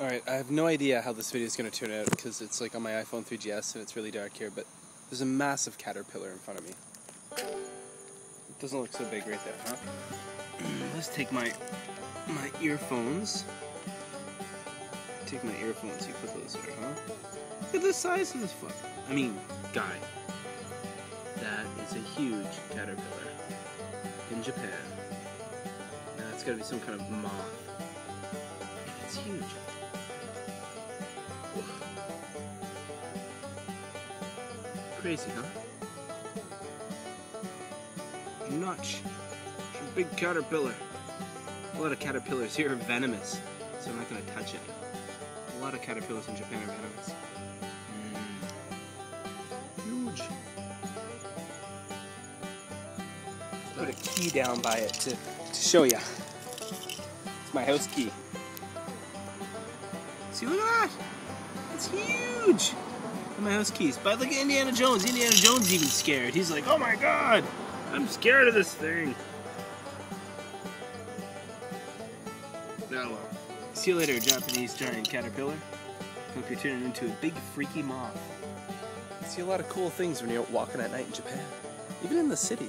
Alright, I have no idea how this video is going to turn out because it's like on my iPhone 3GS and it's really dark here, but there's a massive caterpillar in front of me. It doesn't look so big right there, huh? Let's take my my earphones. Take my earphones, you put those there, huh? Look at the size of this fuck. I mean, guy. That is a huge caterpillar in Japan. Now it's gotta be some kind of moth. It's huge. Crazy, huh? It's a big caterpillar. A lot of caterpillars here are venomous, so I'm not gonna touch it. A lot of caterpillars in Japan are venomous. Mm. Huge. Put a key down by it to, to show you. It's my house key. See, look at that! It's huge! My house keys. But look at Indiana Jones. Indiana Jones even scared. He's like, oh my god, I'm scared of this thing. Oh uh, well. See you later, Japanese giant caterpillar. Hope you're turning into a big freaky moth. You see a lot of cool things when you're walking at night in Japan. Even in the city.